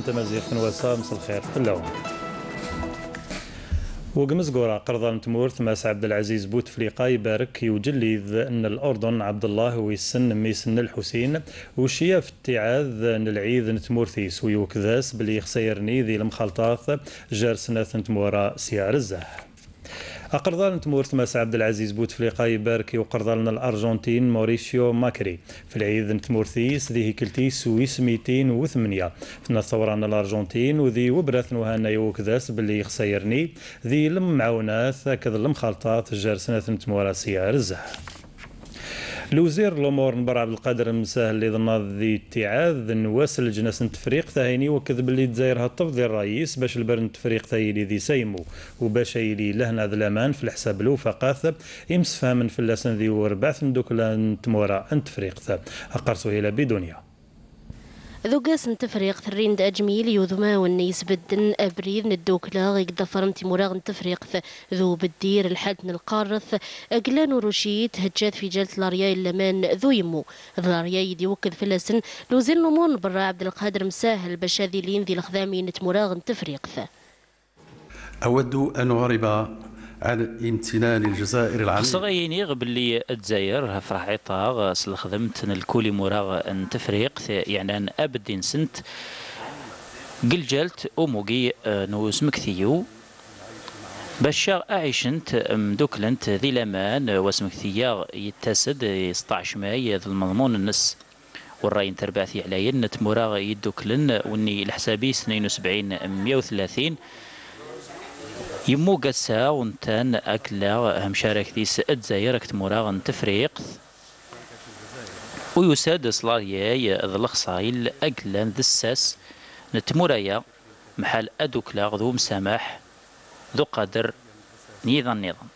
تمازيغ نواسا مس الخير اللون وقمز قورا قرضان تمورث ماس عبد العزيز بوتفليقا يبارك يوجلي أن الأردن عبد الله ويسن ميسن الحسين وشيا في اتعاذ العيد نتمورثيس ويوكذاس بلي خسيرني ذي المخالطات جار سنة تمورا سيار الزاه أقرضال تمورت ماس عبد العزيز بوتفليقا يباركي وقرضالنا الأرجنتين موريسيو ماكري. في العيد نتمورثيس ذي هيكلتي سويس 208 في الثوران الأرجنتين وذي وبرث نوهانا يوكذاس باللي خسيرني. ذي لم معونات كذا المخالطات جار سنة تمورا سيار الوزير الأمور نبر عبد القادر المساهل اللي ظن ذي اتعاذ نواس الجناس تفريق ثاني وكذب اللي تزاير هالطف ذي الرئيس باش البرن تفريق ثايلي ذي سيمو. وباش يلي لهنا ذا الأمان في الحساب لو فقاث يمس فهم في اللسن ذي وربعث ندوك تمورا انت فريق أقرصو إلى بدنيا. ذو قاس تفريق ثرين دا أجميل يوذما ونيس بدن أبريد ندوكلا غيك دفرم تيموراغ تفريق ذو بدير الحد القارث. أقلان ورشيد هجات في جالة لاريا اللمان ذو يمو. لاريا يدي وكذ فلسن لوزين نمون برا عبد القادر مساهل باش هذي لين ذي الخذامي نتموراغ تفريق أود أن أغرب عن امتنان الجزائر العميق. صغيني باللي الجزائر فرح عطاغ خدمت الكولي موراغ أن تفريق يعني أن ابدين سنت قلجلت أموغي آه، نوز مكثيو. باش أعيشنت مدوكلنت ذي لمان واسمكثيا يتسد 16 ماي المضمون النس والرأي تربعثي على ينت موراغ يدوكلن وني الحسابي 72 130 يمو قسا ونتان أكلا همشارك ديس الجزائر كتمورا تفريق. ويساد صلارياي الخصايل أكلا دساس نتمورايا محل أدوكلا ذو مسامح. ذو قدر نيضا نيضا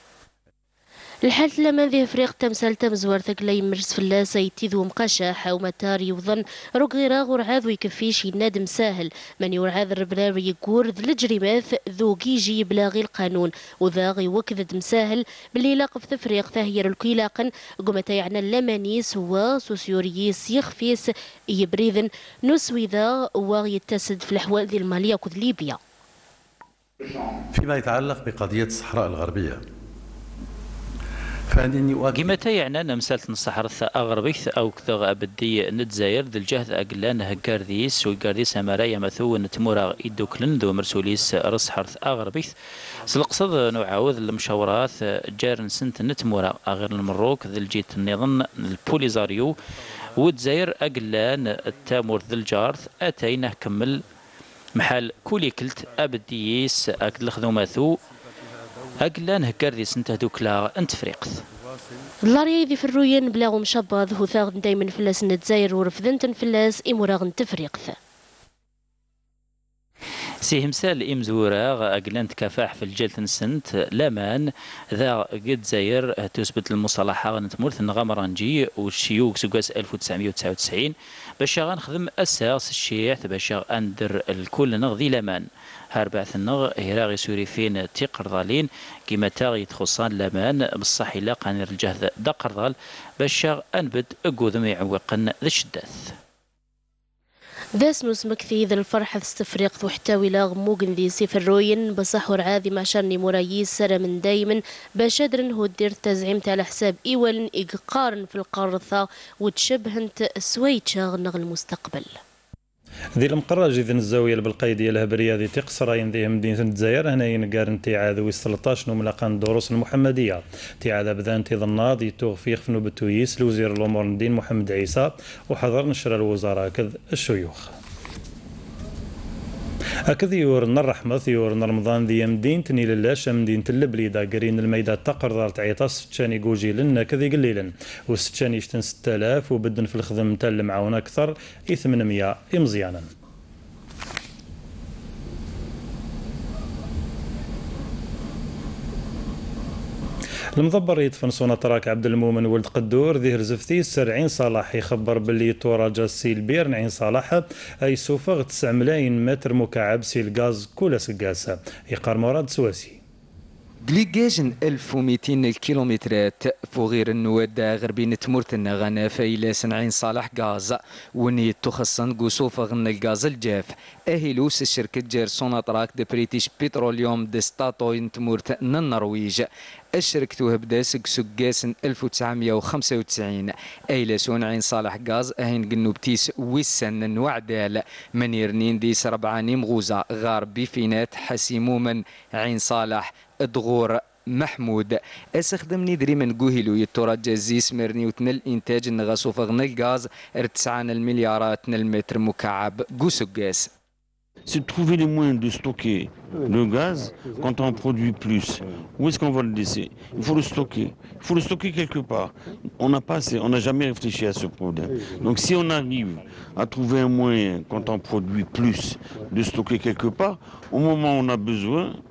الحال لما ذي فريق تمثال تمزور ثقلا يمرس فلاس يتيذو مقاشا حاو متار يوظن روك غيرا غرعاذ ويكفيش ينادم ساهل. من يورعاذ الربلاوي يقور ذي الجريمات ذو كيجي بلاغي القانون. وذا وكذد مساهل باللي لاقف تفريق ثاهير الكيلاقن قمتا يعني اللمانيس هو سوسيوريس يخفيس يبريذن. نسوي ذا ويتسد في الأحوال ذي المالية كذ ليبيا. فيما يتعلق بقضية الصحراء الغربية كما تيعنا نمسالت نصحرث أغربيث أو كذا أبدي نتزاير ذي الجهد أقلان هكارديس ويقارديس أمارايا مثو نتمورا إدوكلن ذو مرسوليس رصحرث أغربيث سلقصد نعاوذ المشاورات جارن سنت نتمورا أغير المروك ذي الجيت النظام البوليزاريو. وتزاير أقلان التامور ذي الجارث أتينا كمل محل كولي كلت أبديس أكد الخدوماثو أقلان هكار دي سنته دوكلا أنت فريقث. اللاري ذي في الروين بلاغ مشبض هو ثاغ دايما فلاس نتزاير ورفذنت فلاس إموراغ تفريقث. سي همسال إمزورا أقلان تكافح في الجلد نسنت لامان ذا قد زاير تثبت المصالحة نتمورث نغامرانجي والشيوك سوكاس 1999 باش غنخدم أساس الشيع باش أندر الكل نغذي لامان هربعث النغ هراغي سوري فين تيقرضالين كيما تاغي تخصان لمان بصح إلا قانير الجهد دا قرضال. باش أنبد أقوذم يعوقن ذا الشداث داس نوس مكثي ذا الفرح استفريق ذو حتاوي لاغ موغن ذي سيف الروين بصحور عاذي ما شرني مراييس سر من دايما باشدرن هو دير تزعيم على حساب إيوال إققارن في القرثة وتشبهنت سويتشاغ نغ المستقبل. ذي المقرة جيد الزاوية بالقيدية الهبرية ذي تقصر ذي مدينة الجزائر هنا ينقار انتعاذ وي 13 نملقان دروس المحمدية. انتعاذ بذان تظن ذي توفيق في تويس لوزير الأمور الدين محمد عيسى وحضر نشر الوزراء كذ الشيوخ. أكذ يورنا الرحمة يورنا رمضان ذي مدينة نيلاش مدينة اللبليدة قرين الميدان تقر دار تعيطاس ستشاني قوجي لنا كذي قليلا وستشاني يشتن 6000 وبدن في الخدم تال المعاون أكثر 800 مزيانا المضبر يدفن صونا تراك عبد المؤمن ولد قدور ذي هرزفتي سرعين صلاح يخبر باللي تورا جاسي البير نعين صلاح. أي سوفغ 9 ملايين متر مكعب سي الغاز كولا سقاسة يقار مراد سواسي. دليجاجن 1200 كيلومترات فوغير النواد غربين تمرتن غنا فايلا سنعين صالح غاز. وني تخصن قوسوف غن الغاز الجاف. اهلوس الشركة جير سوناتراك دي بريتيش بتروليوم دي ستاتوين تمورت النرويج. الشركة هبداس سقاسن 1995 ايلا عين صالح غاز أهين قنوبتيس ويسن وعدال. من يرنين ديس ربعاني مغوزة. غار بفينات حسيمومن عين صالح. دغور محمود اسخدم ندري من قوهلو يتورج زيس مرني وتنل انتاج النغاسو فغن الغاز ارتسعان المليارات المتر مكعب قوسقاس c'est de trouver les moyens de stocker le gaz quand on produit plus. Où est-ce qu'on va le laisser Il faut le stocker. Il faut le stocker quelque part. On n'a pas assez, on n'a jamais réfléchi à ce problème. Donc si on arrive à trouver un moyen quand on produit plus de stocker quelque part, au moment où on a besoin,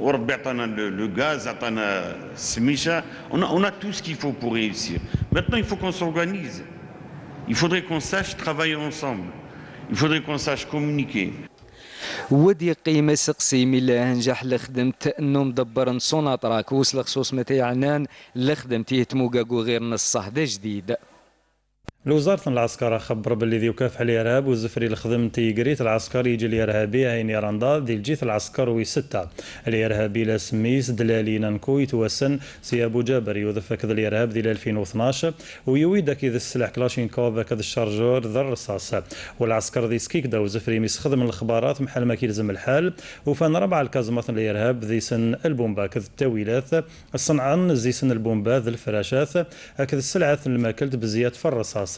وربي عطانا لو غاز عطانا السميشه اون اون تو سكي فو بو ريسير ميتنون يفو كون سورغانيز يفودري كون ساش ترافاي يفو دري كون ساش كومونيكي ودي قيمة سقسي من اللي هنجح لخدمة نوم دبر نصونا تراكوس لخصوص متاعنان لخدمة تموكاكو غير نصه ده جديد الوزارة العسكرة خبر باللي ذي وكافح الإرهاب وزفري الخدم تيقريت العسكري يجي الإرهابي هين يراندا ذي الجيث العسكروي ستة الإرهابي لا سميس دلالي نانكوي توسن سي أبو جابر يوظف كذا الإرهاب ذي 2012 ويويد كذا السلاح كلاشينكوف كذا الشارجور ذا الرصاص. والعسكر ذي سكيك دا وزفري ميس خدم الإخبارات محل ما كيلزم الحال. وفان ربع الكازمات الإرهاب ذي سن البومبا كذا التاويلات. الصنعان زي سن البومبا ذي الفراشات. كذا السلعة الماكلت بزيادة في الرصاص.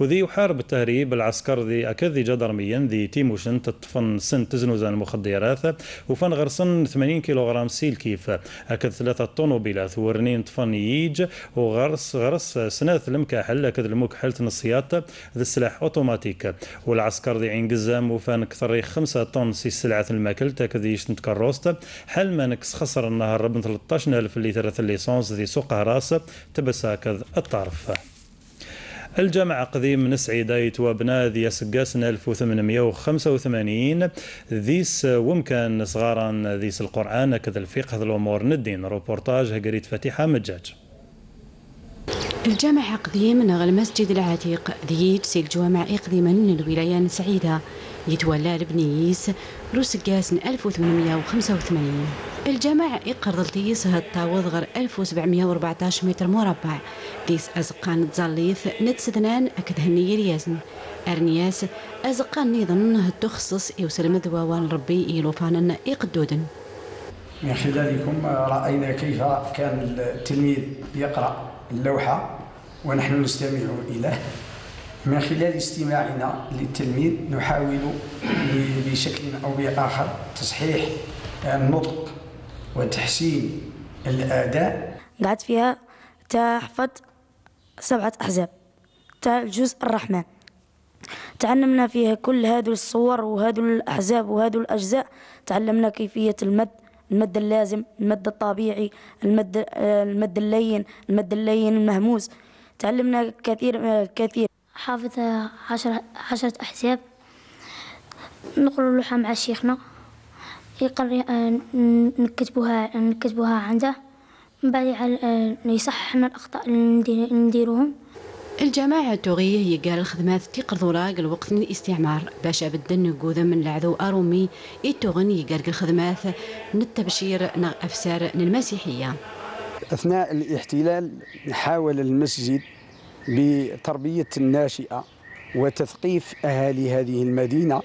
وذي يحارب التهريب العسكر ذي أكد ذي جدرميا ذي تيموشن تطفن سن تزنوزان المخدرات وفن غرسن 80 كيلوغرام سيل كيف. أكد ثلاثة طونوبيلات ورنين طفن ييج. وغرس غرس سنات المكاحل. أكد المكحل تنصيات ذي السلاح أوتوماتيك. والعسكر ذي عين قزام وفان كثر خمسة طن سي سلعة الماكل. تأكد يشتنت كروست. حل ما نكس خسر النهار ربن 13 ألف لتر الليسونس ذي سوق راس تبس هكذا الطرف. الجامعة قديم نسعيدة يتوابنا ذي سقاسن 1885 ذيس ومكان صغارا ذيس القرآن كذا الفقه الأمور. ندين روبورتاج هقريت فتيحة مجاج. الجامع قديم نغ المسجد العتيق ذيج سي الجوامع قديما من الولاية سعيدة. يتولى البنيس روس قاسن 1885 الجامع يقرض التيس هالطاوض غير 1714 متر مربع. ديس أزقان تزاليث نتسدنان أكد هني رياسن أرنياس أزقان نيضن التخصص يوصل مذوان ربي إيلوفانا يقدودن. من خلالكم رأينا كيف كان التلميذ يقرأ اللوحة ونحن نستمع إليه. من خلال استماعنا للتلميذ نحاول بشكل أو بآخر تصحيح النطق وتحسين الأداء. قعدت فيها تحفظ سبعة أحزاب. تاع الجزء الرحمن. تعلمنا فيها كل هذه الصور وهذه الأحزاب وهذه الأجزاء. تعلمنا كيفية المد المد اللازم المد الطبيعي المد المد اللين المد اللين المهموس. تعلمنا كثير كثير. حافظ عشرة, عشرة أحزاب. نقرأ اللوحة مع شيخنا. يقرأ نكتبوها نكتبوها عنده. من بعد يصححنا الأخطاء اللي نديروهم. الجماعة التوغية هي قال الخدمات تيقرضوا راق الوقت من الاستعمار. باش أبدا نقوذا من العذو أرومي يتوغني قال الخدمات نتبشير نغ أفسار المسيحية أثناء الاحتلال حاول المسجد بتربية الناشئة وتثقيف أهالي هذه المدينة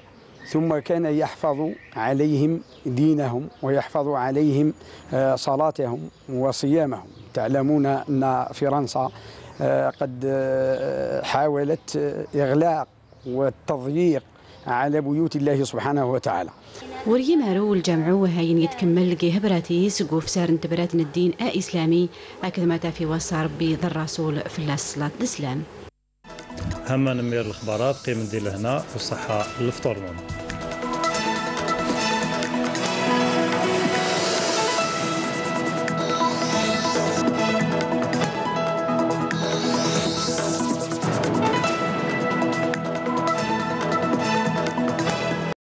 ثم كان يحفظ عليهم دينهم ويحفظ عليهم صلاتهم وصيامهم. تعلمون أن فرنسا قد حاولت إغلاق والتضييق على بيوت الله سبحانه وتعالى. وري مارو الجامع وهاين يتكمل لقيه براتيس قوف سار انتبرات الدين إسلامي. هكذا ما في وصار بذا الرسول في الصلاة الاسلام هما نمير الاخبارات قيم دي لهنا وصحة الفطور